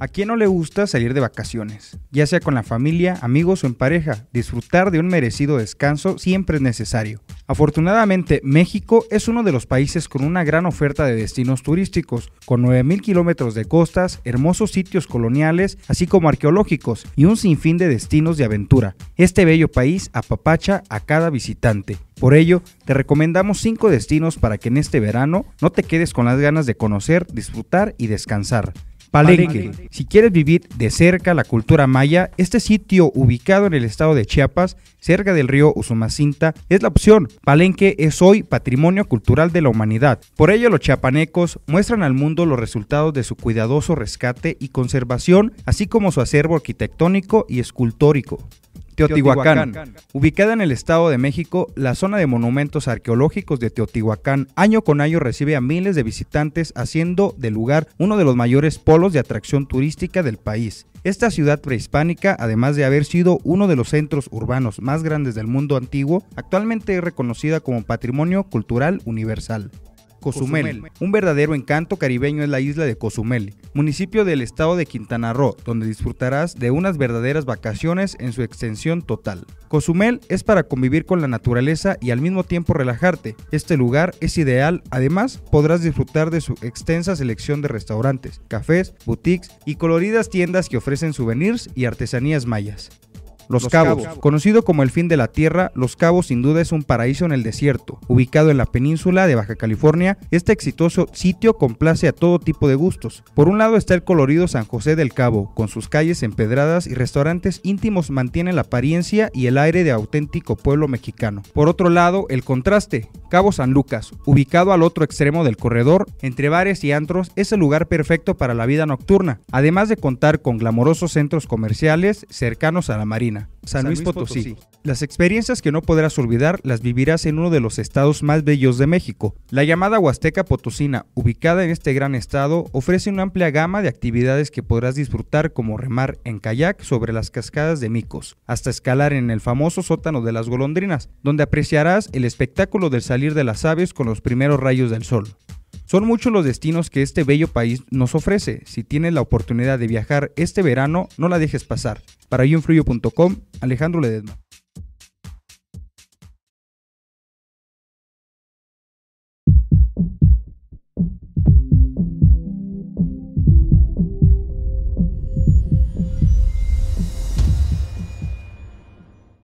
¿A quién no le gusta salir de vacaciones? Ya sea con la familia, amigos o en pareja, disfrutar de un merecido descanso siempre es necesario. Afortunadamente, México es uno de los países con una gran oferta de destinos turísticos, con 9.000 kilómetros de costas, hermosos sitios coloniales, así como arqueológicos, y un sinfín de destinos de aventura. Este bello país apapacha a cada visitante. Por ello, te recomendamos 5 destinos para que en este verano no te quedes con las ganas de conocer, disfrutar y descansar. Palenque. Si quieres vivir de cerca la cultura maya, este sitio ubicado en el estado de Chiapas, cerca del río Usumacinta, es la opción. Palenque es hoy patrimonio cultural de la humanidad. Por ello, los chiapanecos muestran al mundo los resultados de su cuidadoso rescate y conservación, así como su acervo arquitectónico y escultórico. Teotihuacán. Ubicada en el Estado de México, la zona de monumentos arqueológicos de Teotihuacán año con año recibe a miles de visitantes haciendo del lugar uno de los mayores polos de atracción turística del país. Esta ciudad prehispánica, además de haber sido uno de los centros urbanos más grandes del mundo antiguo, actualmente es reconocida como Patrimonio Cultural Universal. Cozumel. Un verdadero encanto caribeño es la isla de Cozumel, municipio del estado de Quintana Roo, donde disfrutarás de unas verdaderas vacaciones en su extensión total. Cozumel es para convivir con la naturaleza y al mismo tiempo relajarte. Este lugar es ideal, además podrás disfrutar de su extensa selección de restaurantes, cafés, boutiques y coloridas tiendas que ofrecen souvenirs y artesanías mayas. Los, Cabos. Conocido como el fin de la Tierra, Los Cabos sin duda es un paraíso en el desierto. Ubicado en la península de Baja California, este exitoso sitio complace a todo tipo de gustos. Por un lado está el colorido San José del Cabo, con sus calles empedradas y restaurantes íntimos mantienen la apariencia y el aire de auténtico pueblo mexicano. Por otro lado, el contraste, Cabo San Lucas, ubicado al otro extremo del corredor, entre bares y antros, es el lugar perfecto para la vida nocturna, además de contar con glamorosos centros comerciales cercanos a la marina. San, Luis, Potosí. Las experiencias que no podrás olvidar las vivirás en uno de los estados más bellos de México. La llamada Huasteca Potosina, ubicada en este gran estado, ofrece una amplia gama de actividades que podrás disfrutar como remar en kayak sobre las cascadas de Micos, hasta escalar en el famoso sótano de las golondrinas, donde apreciarás el espectáculo del salir de las aves con los primeros rayos del sol. Son muchos los destinos que este bello país nos ofrece. Si tienes la oportunidad de viajar este verano, no la dejes pasar. Para yoinfluyo.com, Alejandro Ledesma.